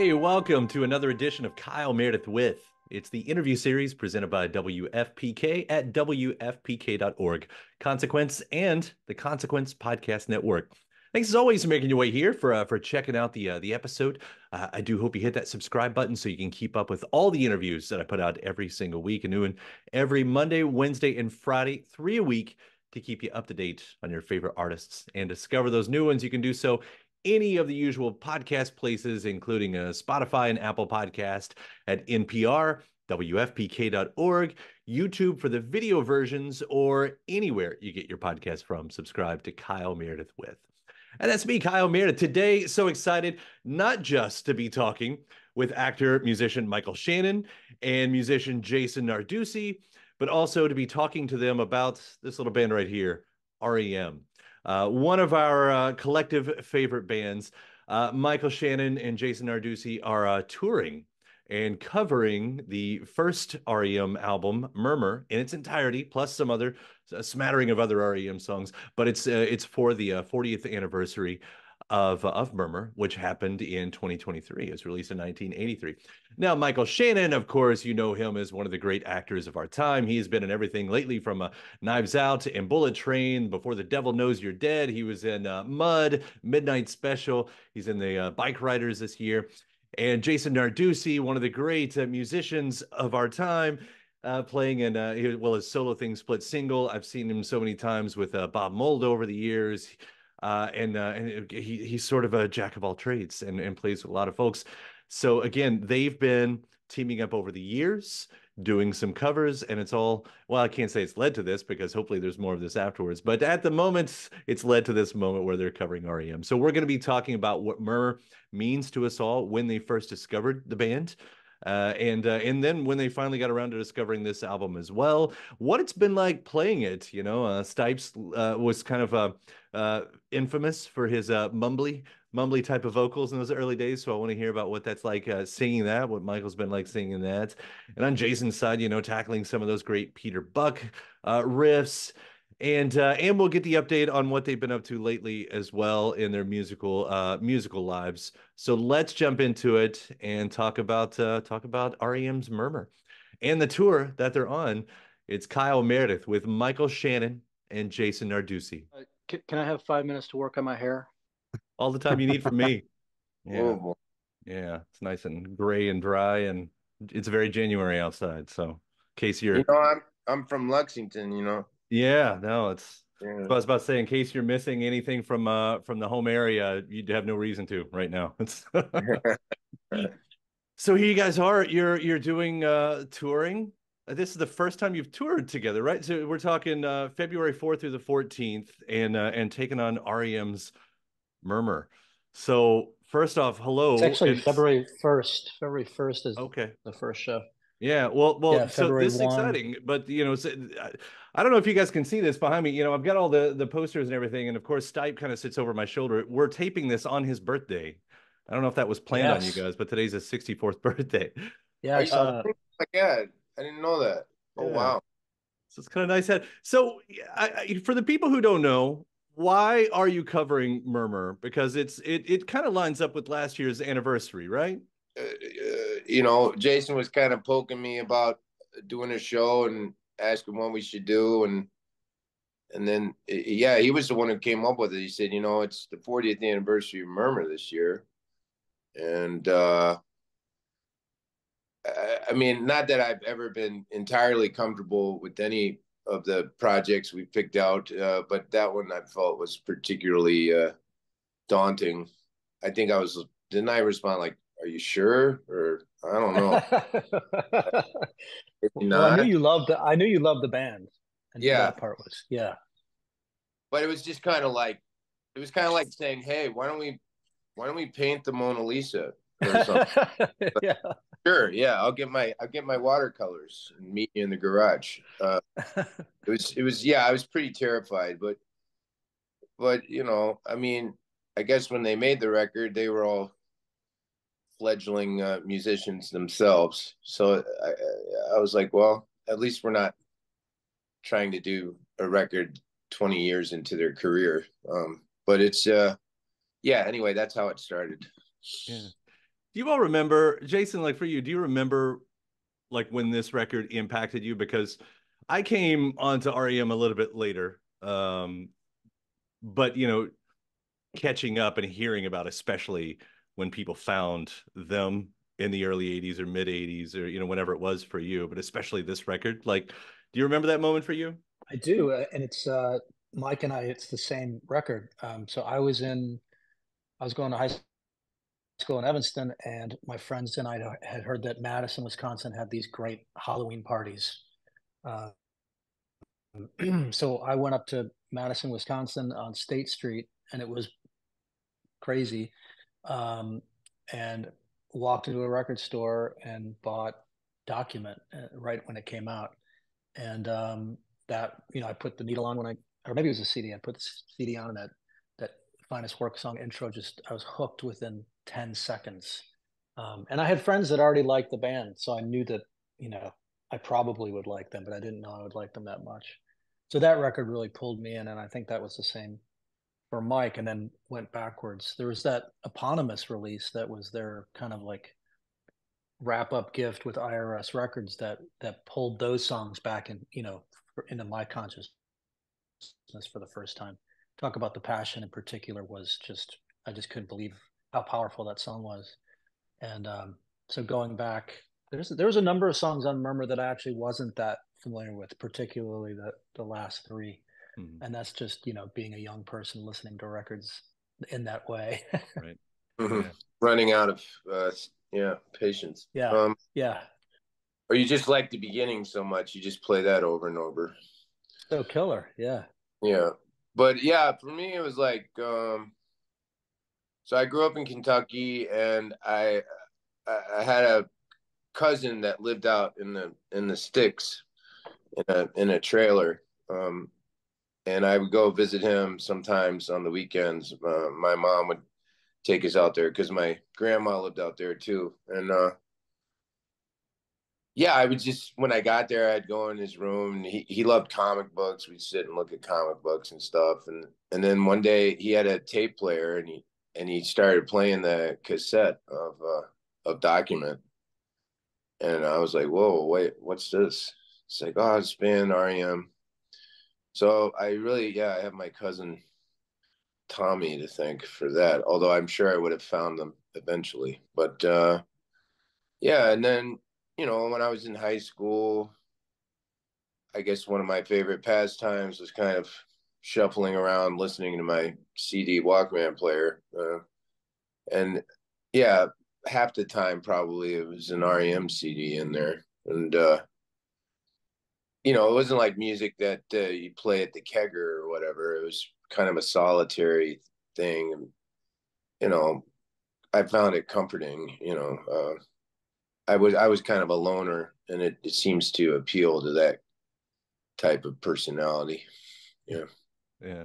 Hey, welcome to another edition of Kyle Meredith with. It's the interview series presented by WFPK at WFPK.org, Consequence, and the Consequence Podcast Network. Thanks as always for making your way here for uh, for checking out the uh, the episode. Uh, I do hope you hit that subscribe button so you can keep up with all the interviews that I put out every single week and doing every Monday, Wednesday, and Friday, three a week to keep you up to date on your favorite artists and discover those new ones. You can do so any of the usual podcast places, including uh, Spotify and Apple Podcast at NPR, WFPK.org, YouTube for the video versions, or anywhere you get your podcast from. Subscribe to Kyle Meredith with. And that's me, Kyle Meredith. Today, so excited not just to be talking with actor, musician Michael Shannon and musician Jason Narducy, but also to be talking to them about this little band right here, REM. Uh, one of our uh, collective favorite bands. Uh, Michael Shannon and Jason Narducy are uh, touring and covering the first REM album, Murmur, in its entirety, plus some other smattering of other REM songs. But it's uh, it's for the 40th uh, anniversary of of Murmur, which happened in 2023. It was released in 1983. Now, Michael Shannon, of course, you know him as one of the great actors of our time. He has been in everything lately, from uh, Knives Out and Bullet Train. Before the Devil Knows You're Dead, he was in uh, Mud, Midnight Special. He's in the uh, Bike Riders this year. And Jason Narducy, one of the great uh, musicians of our time. Uh, playing in uh, well his solo thing split single i've seen him so many times with uh, bob mould over the years uh, and uh, and he he's sort of a jack of all trades and, and plays with a lot of folks. So again, they've been teaming up over the years, doing some covers, and it's all well. I can't say it's led to this because hopefully there's more of this afterwards. But at the moment, it's led to this moment where they're covering REM. So we're going to be talking about what Murmur means to us all when they first discovered the band. Uh, and uh, and then when they finally got around to discovering this album as well, what it's been like playing it. You know, uh, Stipes uh, was kind of a uh, infamous for his uh, mumbly mumbly type of vocals in those early days. So I want to hear about what that's like uh, singing that, what Michael's been like singing that. And on Jason's side, you know, tackling some of those great Peter Buck uh, riffs. And uh, and we'll get the update on what they've been up to lately as well in their musical uh, musical lives. So let's jump into it and talk about uh, talk about REM's Murmur and the tour that they're on. It's Kyle Meredith with Michael Shannon and Jason Narducy. Can, can I have five minutes to work on my hair? All the time you need from me. Yeah. Yeah. It's nice and gray and dry and it's very January outside. So in case you're You know, I'm I'm from Lexington, you know. Yeah, no, it's Yeah. I was about to say, in case you're missing anything from uh from the home area, you'd have no reason to right now. It's so here you guys are. You're you're doing uh touring. Uh, This is the first time you've toured together, right? So we're talking uh February 4th through the 14th and uh and taking on REM's Murmur. So first off, hello. It's actually and- February first. February first is Okay. the first show. Yeah, well, well, Yeah, so February this is exciting, but you know, so, I- I don't know if you guys can see this behind me. You know, I've got all the the posters and everything, and of course, Stipe kind of sits over my shoulder. We're taping this on his birthday. I don't know if that was planned on you guys, but today's his 64th birthday. Yeah, Are I you saw that. I didn't know that. Oh Yeah. wow. So it's kind of nice. Head. So, I, I, for the people who don't know, why are you covering Murmur? Because it's it it kind of lines up with last year's anniversary, right? Uh, uh, you know, Jason was kind of poking me about doing a show and asking what we should do and and then yeah, he was the one who came up with it. He said, you know, it's the 40th anniversary of Murmur this year. And uh I, mean, not that I've ever been entirely comfortable with any of the projects we picked out, uh, but that one I felt was particularly uh, daunting. I think I was. Didn't I respond like, "Are you sure?" Or I don't know. Well, I knew you loved the I knew you loved the band. And Yeah. that part was yeah. but it was just kind of like, it was kind of like saying, "Hey, why don't we, why don't we paint the Mona Lisa?" Or something. yeah. Sure, yeah, I'll get my, I'll get my watercolors and meet you in the garage. Uh, it was it was yeah i was pretty terrified but but you know i mean i guess when they made the record they were all fledgling uh, musicians themselves so I, I- I was like well at least we're not trying to do a record 20 years into their career um but it's uh yeah anyway that's how it started Yeah. Do you all remember, Jason? Like for you, do you remember like when this record impacted you? Because I came onto REM a little bit later, um, but you know, catching up and hearing about, especially when people found them in the early 80s or mid 80s or you know whenever it was for you but especially this record like do you remember that moment for you i do uh, and it's uh mike and i it's the same record um so i was in i was going to high school in evanston and my friends and i had heard that madison wisconsin had these great halloween parties uh, so i went up to madison wisconsin on state street and it was crazy um, and walked into a record store and bought Document uh, right when it came out, and um, that you know I put the needle on when I or maybe it was a CD. I put the CD on and that that finest work song intro. Just I was hooked within ten seconds, um, and I had friends that already liked the band, so I knew that you know I probably would like them, but I didn't know I would like them that much. So that record really pulled me in, and I think that was the same for Mike and then went backwards. There was that eponymous release that was their kind of like wrap up gift with IRS Records that that pulled those songs back and you know into my consciousness for the first time. Talk about the passion in particular was just I just couldn't believe how powerful that song was. And um, so going back, there's there was a number of songs on Murmur that I actually wasn't that familiar with, particularly the the last three. Mm-hmm. and that's just you know being a young person listening to records in that way. Right. Mm-hmm. yeah. running out of uh yeah patience. Yeah. Um yeah. or you just like the beginning so much you just play that over and over. So killer. Yeah. Yeah. But yeah for me it was like um so i grew up in kentucky and i i had a cousin that lived out in the in the sticks in a in a trailer um and I would go visit him sometimes on the weekends. Uh, my mom would take us out there because my grandma lived out there too. And uh, yeah, I would just when I got there, I'd go in his room. And he he loved comic books. We'd sit and look at comic books and stuff. And and then one day he had a tape player and he and he started playing the cassette of uh, of document. And I was like, whoa, wait, what's this? It's like, oh, it's been REM so I really, yeah, I have my cousin Tommy to thank for that. Although I'm sure I would have found them eventually. But uh, yeah, and then you know when I was in high school, I guess one of my favorite pastimes was kind of shuffling around, listening to my CD Walkman player, uh, and yeah, half the time probably it was an REM CD in there, and uh, you know, it wasn't like music that uh, you play at the kegger or whatever. It was kind of a solitary thing, and you know, I found it comforting. You know, uh, I was I was kind of a loner, and it, it seems to appeal to that type of personality. Yeah, yeah,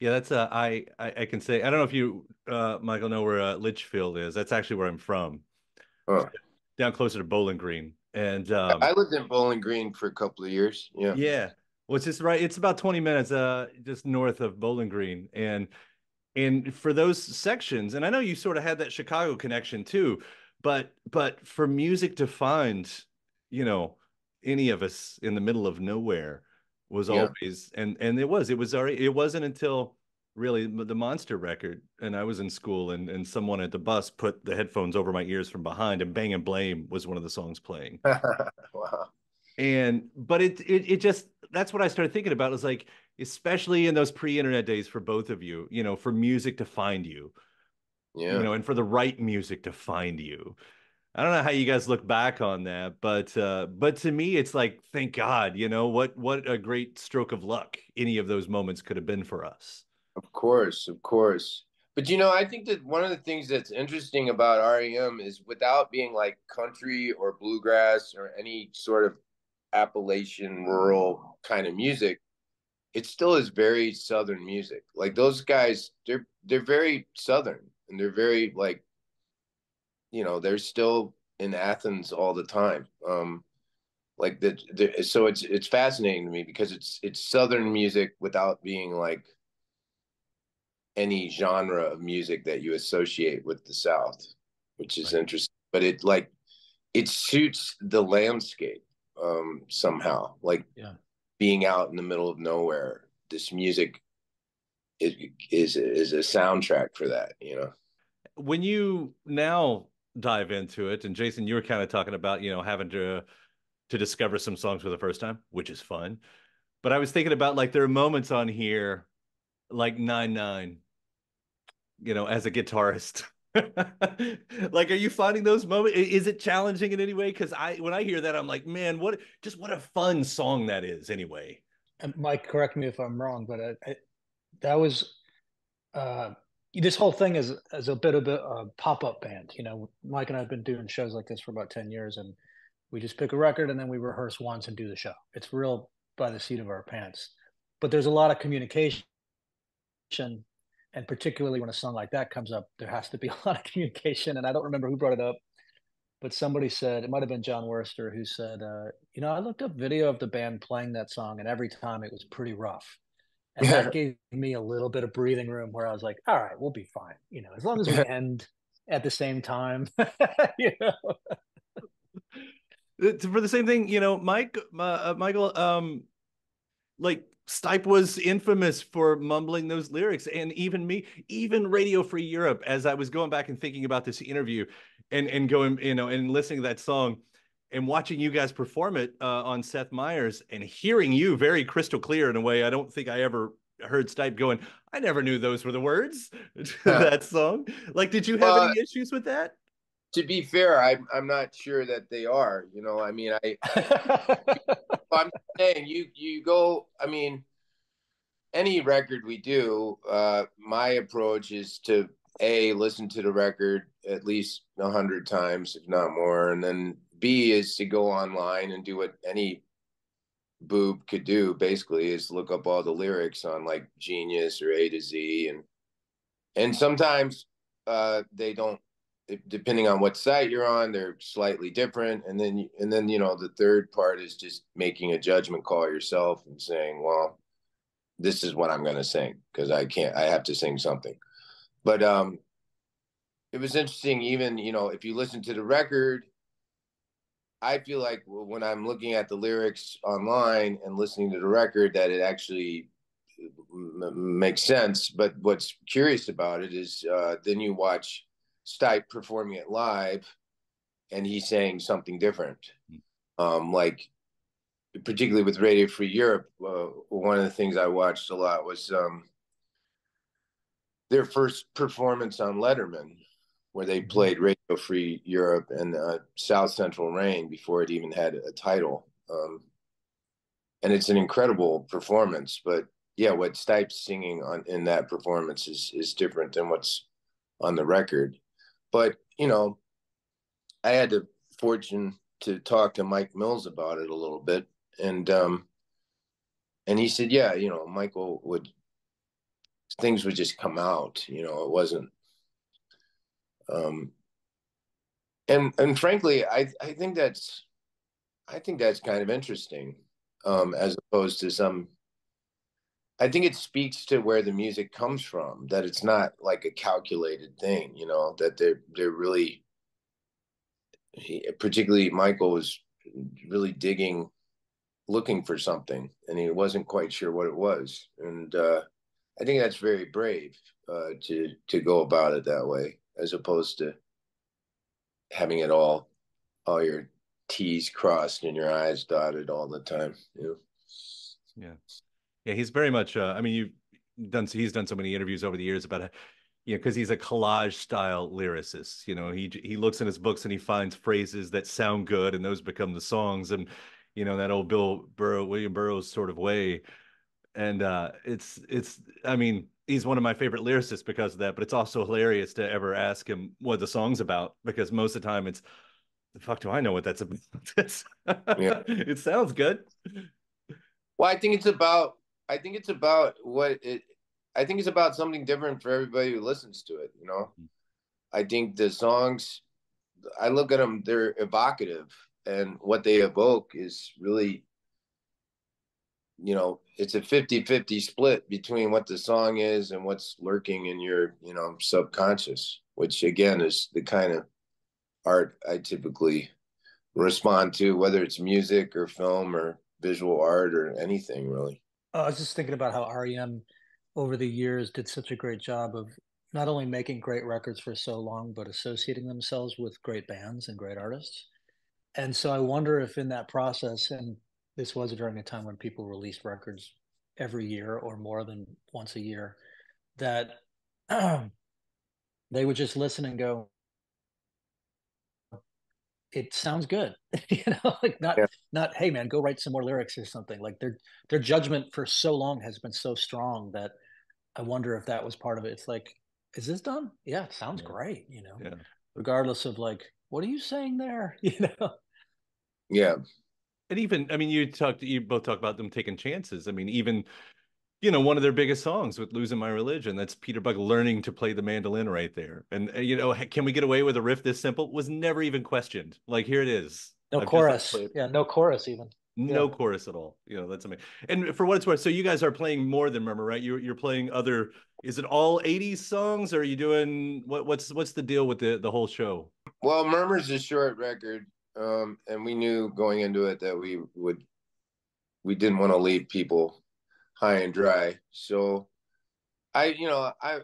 yeah. That's uh, I, I I can say I don't know if you uh, Michael know where uh, Litchfield is. That's actually where I'm from. Huh. Down closer to Bowling Green. And um, I lived in Bowling Green for a couple of years. Yeah. Yeah. Well, it's just right. It's about 20 minutes uh just north of Bowling Green. And and for those sections, and I know you sort of had that Chicago connection too, but but for music to find, you know, any of us in the middle of nowhere was yeah. always and and it was it was already it wasn't until really the monster record and i was in school and and someone at the bus put the headphones over my ears from behind and bang and blame was one of the songs playing. Wow. And but it, it it just that's what i started thinking about was like especially in those pre-internet days for both of you you know for music to find you yeah. you know and for the right music to find you i don't know how you guys look back on that but uh but to me it's like thank god you know what what a great stroke of luck any of those moments could have been for us of course, of course. But you know, I think that one of the things that's interesting about REM is without being like country or bluegrass or any sort of Appalachian rural kind of music, it still is very southern music. Like those guys, they're they're very southern and they're very like you know, they're still in Athens all the time. Um like the, the so it's it's fascinating to me because it's it's southern music without being like any genre of music that you associate with the South. which is right. interesting. But it like it suits the landscape um, somehow, like yeah. being out in the middle of nowhere. This music is is is a soundtrack for that, you know. When you now dive into it, and Jason, you were kind of talking about you know having to to discover some songs for the first time, which is fun. But I was thinking about like there are moments on here, like nine nine, you know, as a guitarist. like, are you finding those moments? Is it challenging in any way? Because I, when I hear that, I'm like, man, what, just what a fun song that is. Anyway, Mike, correct me if I'm wrong, but I, I, that was uh, this whole thing is as a bit of a, pop up band. You know, Mike and I have been doing shows like this for about ten years, and we just pick a record and then we rehearse once and do the show. It's real by the seat of our pants. But there's a lot of communication and particularly when a song like that comes up, there has to be a lot of communication. And I don't remember who brought it up, but somebody said it might have been John Wurster who said, uh, "You know, I looked up video of the band playing that song, and every time it was pretty rough." And that gave me a little bit of breathing room where I was like, "All right, we'll be fine. You know, as long as we end at the same time." you know. For the same thing, you know, Mike, uh, Michael, um, like Stipe was infamous for mumbling those lyrics. And even me, even Radio Free Europe, as I was going back and thinking about this interview and, and going, you know, and listening to that song and watching you guys perform it uh, on Seth Meyers and hearing you very crystal clear in a way I don't think I ever heard Stipe going, I never knew those were the words to that song. Like, did you have uh, any issues with that? To be fair, I'm I'm not sure that they are. You know, I mean, I I'm saying you you go. I mean, any record we do, uh, my approach is to a listen to the record at least a hundred times, if not more, and then B is to go online and do what any boob could do. Basically, is look up all the lyrics on like Genius or A to Z, and and sometimes uh, they don't depending on what site you're on they're slightly different and then and then you know the third part is just making a judgment call yourself and saying well this is what i'm going to sing because i can't i have to sing something but um it was interesting even you know if you listen to the record i feel like when i'm looking at the lyrics online and listening to the record that it actually makes sense but what's curious about it is uh, then you watch Stipe performing it live and he's saying something different. Hmm. Um, like particularly with Radio Free Europe, uh, one of the things I watched a lot was um, their first performance on Letterman, where they mm-hmm. played Radio Free Europe and uh, South Central Rain before it even had a title. Um, and it's an incredible performance, but yeah, what Stipe's singing on in that performance is is different than what's on the record. But you know, I had the fortune to talk to Mike Mills about it a little bit, and um, and he said, yeah, you know, Michael would things would just come out. You know, it wasn't. Um, and and frankly, I I think that's I think that's kind of interesting, um, as opposed to some I think it speaks to where the music comes from. That it's not like a calculated thing, you know. That they're they're really, he, particularly Michael was really digging, looking for something, and he wasn't quite sure what it was. And uh, I think that's very brave uh, to to go about it that way, as opposed to having it all, all your T's crossed and your I's dotted all the time. You know? Yeah. Yeah, he's very much. Uh, I mean, you've done. He's done so many interviews over the years about, uh, you know, because he's a collage style lyricist. You know, he he looks in his books and he finds phrases that sound good, and those become the songs. And you know, that old Bill Burrow, William Burroughs sort of way. And uh, it's it's. I mean, he's one of my favorite lyricists because of that. But it's also hilarious to ever ask him what the song's about because most of the time it's, the fuck do I know what that's about? yeah. it sounds good. Well, I think it's about I think it's about what it. I think it's about something different for everybody who listens to it. You know, I think the songs. I look at them; they're evocative, and what they evoke is really. You know, it's a 50-50 split between what the song is and what's lurking in your, you know, subconscious, which again is the kind of art I typically respond to, whether it's music or film or visual art or anything really. Oh, I was just thinking about how REM over the years did such a great job of not only making great records for so long, but associating themselves with great bands and great artists. And so I wonder if in that process, and this was during a time when people released records every year or more than once a year, that they would just listen and go, it sounds good. You know like not yeah. not hey man go write some more lyrics or something. Like their their judgment for so long has been so strong that i wonder if that was part of it. It's like is this done? Yeah it sounds yeah. great you know? Yeah. regardless of like what are you saying there? You know? Yeah and even i mean you talked you both talk about them taking chances i mean even you know, one of their biggest songs with "Losing My Religion." That's Peter Buck learning to play the mandolin right there. And uh, you know, can we get away with a riff this simple? Was never even questioned. Like here it is. No I've chorus. Yeah, no chorus even. No yeah. chorus at all. You know, that's amazing. And for what it's worth, so you guys are playing more than Murmur, right? You're you're playing other. Is it all '80s songs, or are you doing what? What's what's the deal with the the whole show? Well, Murmur's a short record, um, and we knew going into it that we would we didn't want to leave people high and dry. So I, you know, I, I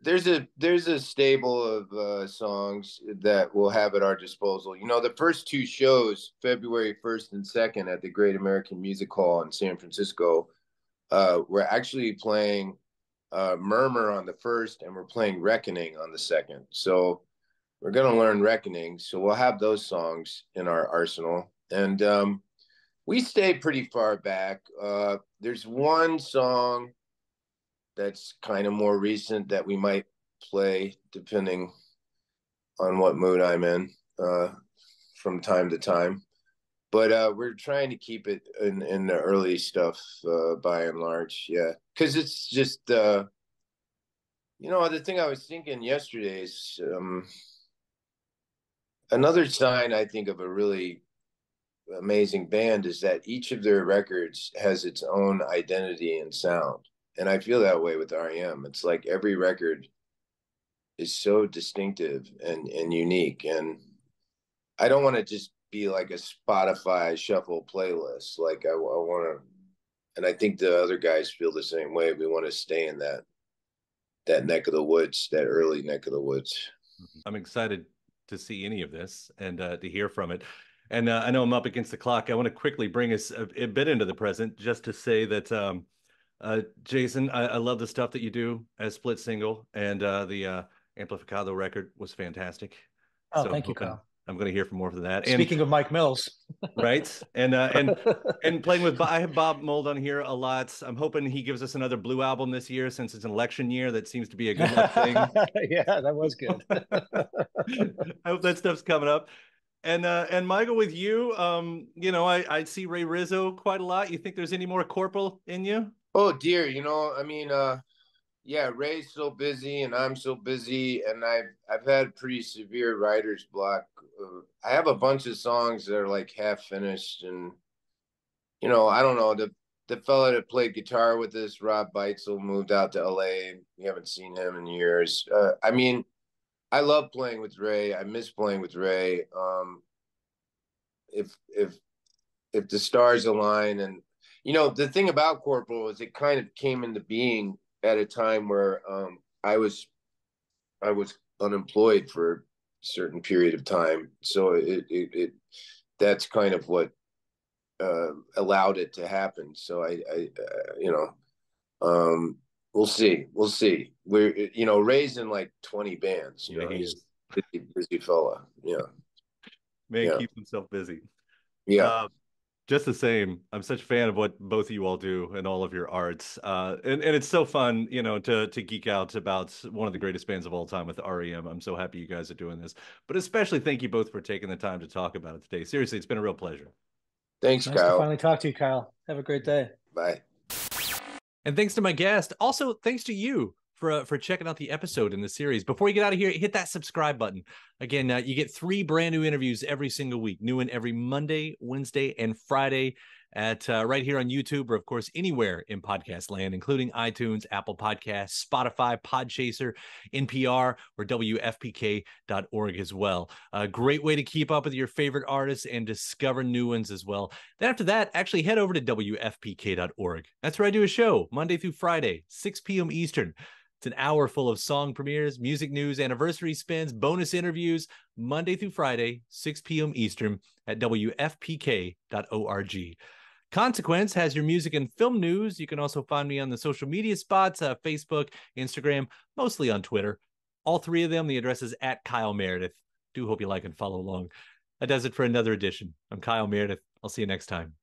there's a there's a stable of uh, songs that we'll have at our disposal. You know, the first two shows, February first and second, at the Great American Music Hall in San Francisco, uh, we're actually playing uh, Murmur on the first, and we're playing Reckoning on the second. So we're gonna learn Reckoning. So we'll have those songs in our arsenal, and um, we stay pretty far back. Uh, there's one song that's kind of more recent that we might play depending on what mood I'm in uh, from time to time. But uh, we're trying to keep it in, in the early stuff uh, by and large. Yeah. Because it's just, uh, you know, the thing I was thinking yesterday is um, another sign I think of a really amazing band is that each of their records has its own identity and sound. And I feel that way with REM. It's like every record is so distinctive and, and unique. And I don't want to just be like a Spotify shuffle playlist. Like I, I want to, and I think the other guys feel the same way. We want to stay in that that neck of the woods, that early neck of the woods. Mm-hmm. I'm excited to see any of this and uh, to hear from it. And uh, I know I'm up against the clock. I want to quickly bring us a, a bit into the present just to say that, um, uh, Jason, I, I, love the stuff that you do as split single, and uh, the uh, Amplificado record was fantastic. Oh, so thank you, Kyle. I'm going to hear from more of that. And, Speaking of Mike Mills, right? And uh, and and playing with I have Bob Mould on here a lot. I'm hoping he gives us another Blue album this year since it's an election year. That seems to be a good thing. yeah, that was good. I hope that stuff's coming up. And uh, and Michael, with you, um, you know, I, I see Ray Rizzo quite a lot. You think there's any more corporal in you? Oh dear, you know, I mean, uh, yeah, Ray's so busy and I'm so busy, and I've I've had pretty severe writer's block. Uh, I have a bunch of songs that are like half finished, and you know, I don't know the the fella that played guitar with us, Rob Beitzel, moved out to LA. We haven't seen him in years. Uh, I mean, I love playing with Ray. I miss playing with Ray. Um, if if if the stars align, and you know the thing about Corporal is it kind of came into being at a time where um, I was I was unemployed for a certain period of time, so it it, it that's kind of what uh, allowed it to happen. So I, I uh, you know, um, We'll see. We'll see. We're you know raising like twenty bands. You yeah, know, he's busy, busy fella. Yeah. Man yeah. keeps himself busy. Yeah. Uh, just the same, I'm such a fan of what both of you all do and all of your arts. Uh, and, and it's so fun, you know, to to geek out about one of the greatest bands of all time with REM. I'm so happy you guys are doing this. But especially thank you both for taking the time to talk about it today. Seriously, it's been a real pleasure. Thanks, nice Kyle. To finally talk to you, Kyle. Have a great day. Bye. And thanks to my guest. Also, thanks to you for uh, for checking out the episode in the series. Before you get out of here, hit that subscribe button. Again, uh, you get three brand new interviews every single week, new one every Monday, Wednesday, and Friday. at uh, right here on YouTube or, of course, anywhere in podcast land, including iTunes, Apple Podcasts, Spotify, Podchaser, NPR, or WFPK.org as well. A great way to keep up with your favorite artists and discover new ones as well. Then after that, actually head over to WFPK.org. That's where I do a show Monday through Friday, 6 p.m. Eastern. It's an hour full of song premieres, music news, anniversary spins, bonus interviews, Monday through Friday, 6 p.m. Eastern at WFPK.org. Consequence has your music and film news. You can also find me on the social media spots uh, Facebook, Instagram, mostly on Twitter. All three of them, the address is at Kyle Meredith. Do hope you like and follow along. That does it for another edition. I'm Kyle Meredith. I'll see you next time.